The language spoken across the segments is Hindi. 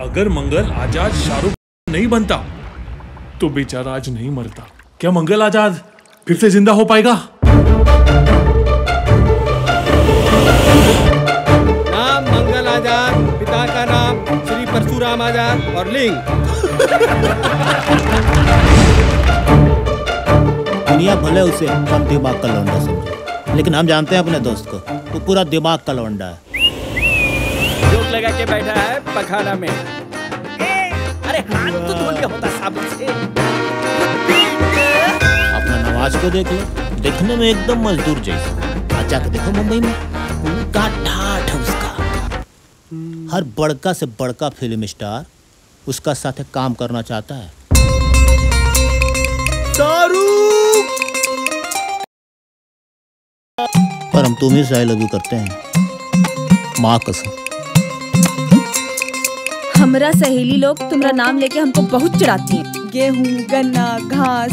अगर मंगल आज़ाद शाहरुख नहीं बनता तो बेचारा आज नहीं मरता। क्या मंगल आज़ाद फिर से ज़िंदा हो पाएगा? नाम मंगल आज़ाद पिता का नाम श्री परशुराम आज़ाद और लिंग। दुनिया भले उसे कम दिमाग का लौंडा समझे लेकिन हम जानते हैं अपने दोस्त को वो पूरा दिमाग का लौंडा है। लगा के बैठा है पखाना में। ए, अरे हाथ तो धो लिया होता साबुन से। अपना नवाज़ को देख लो। देखने में एकदम मजदूर जैसा। आज जाके देखो मुंबई में। उनका ठाठ है उसका। हर बड़का से बड़का फ़िल्म स्टार उसका साथ काम करना चाहता है। पर हम तुम्हें से आई लव यू करते हैं। माँ कसम। हमरा सहेली लोग तुम्हारा नाम लेके हमको बहुत चिढ़ाती हैं। गेहूँ गन्ना घास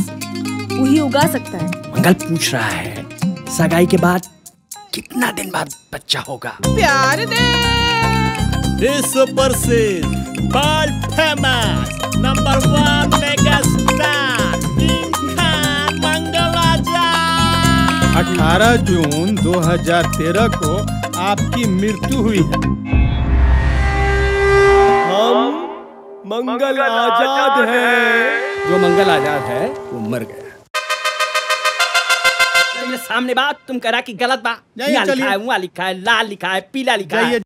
वही उगा सकता है। मंगल पूछ रहा है सगाई के बाद कितना दिन बाद बच्चा होगा? प्यार दे। Super world famous. Number one mega star 18 जून। 2013 को आपकी मृत्यु हुई है। मंगल आज़ाद है। जो मंगल आज़ाद है वो मर गया। तुमने सामने बात तुम करा कि गलत बात। लिखा है वहाँ लिखा है लाल लिखा है पीला लिखा है।